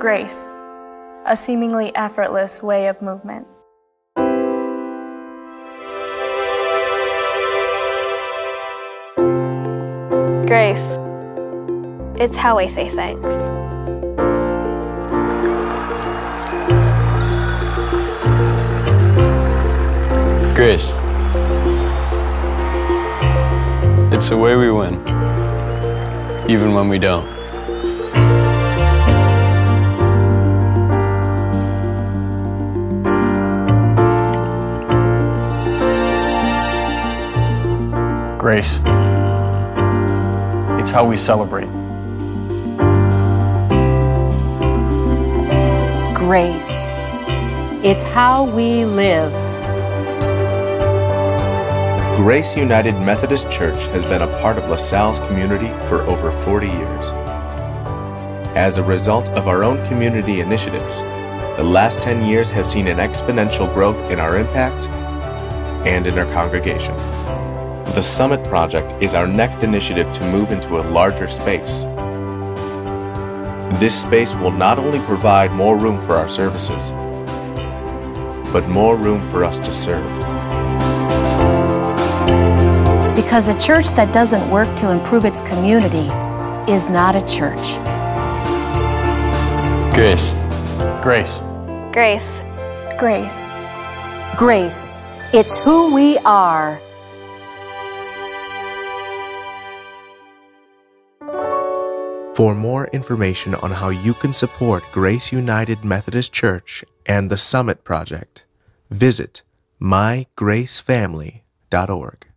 Grace, a seemingly effortless way of movement. Grace. It's how we say thanks. Grace. It's the way we win, even when we don't. Grace. It's how we celebrate. Grace. It's how we live. Grace United Methodist Church has been a part of LaSalle's community for over 40 years. As a result of our own community initiatives, the last 10 years have seen an exponential growth in our impact and in our congregation. The Summit Project is our next initiative to move into a larger space. This space will not only provide more room for our services, but more room for us to serve. Because a church that doesn't work to improve its community is not a church. Grace. Grace. Grace. Grace. Grace. It's who we are. For more information on how you can support Grace United Methodist Church and the Summit Project, visit mygracefamily.org.